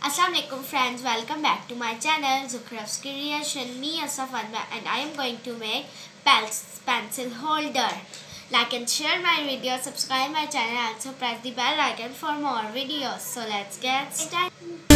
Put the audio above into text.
Assalamualaikum friends, welcome back to my channel Zukhraf's Creation. Me Asaf Anwar and I am going to make pencil holder. Like and share my video, subscribe my channel also press the bell icon for more videos. So let's get started.